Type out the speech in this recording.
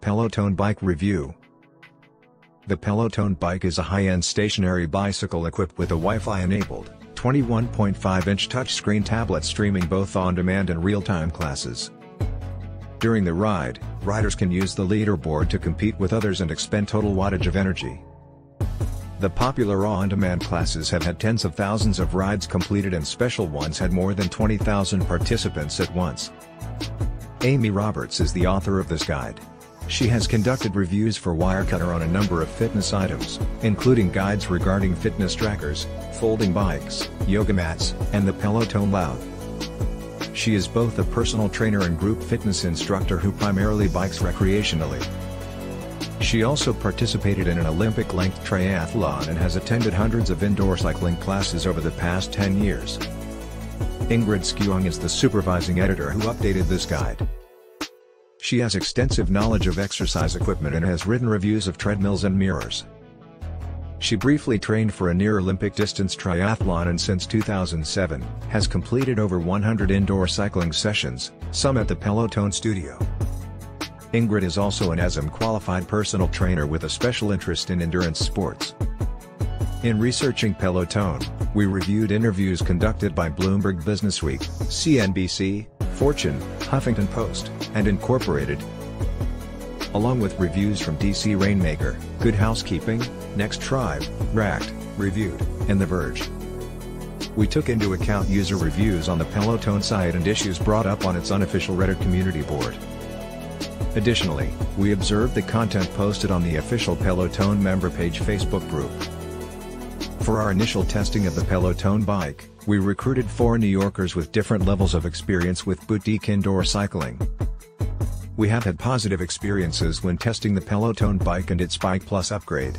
Peloton Bike Review The Peloton Bike is a high-end stationary bicycle equipped with a Wi-Fi enabled, 21.5-inch touchscreen tablet streaming both on-demand and real-time classes. During the ride, riders can use the leaderboard to compete with others and expend total wattage of energy. The popular on-demand classes have had tens of thousands of rides completed and special ones had more than 20,000 participants at once. Amy Roberts is the author of this guide. She has conducted reviews for Wirecutter on a number of fitness items, including guides regarding fitness trackers, folding bikes, yoga mats, and the Peloton Loud. She is both a personal trainer and group fitness instructor who primarily bikes recreationally. She also participated in an Olympic-length triathlon and has attended hundreds of indoor cycling classes over the past 10 years. Ingrid Skjong is the supervising editor who updated this guide. She has extensive knowledge of exercise equipment and has written reviews of treadmills and mirrors. She briefly trained for a near-Olympic distance triathlon and since 2007, has completed over 100 indoor cycling sessions, some at the Peloton studio. Ingrid is also an ASM qualified personal trainer with a special interest in endurance sports. In researching Peloton, we reviewed interviews conducted by Bloomberg Businessweek, CNBC, Fortune, Huffington Post, and Incorporated. Along with reviews from DC Rainmaker, Good Housekeeping, Next Tribe, Racked, Reviewed, and The Verge. We took into account user reviews on the Peloton site and issues brought up on its unofficial Reddit community board. Additionally, we observed the content posted on the official Peloton member page Facebook group. For our initial testing of the Peloton bike, we recruited four New Yorkers with different levels of experience with boutique indoor cycling. We have had positive experiences when testing the Peloton bike and its Bike Plus upgrade.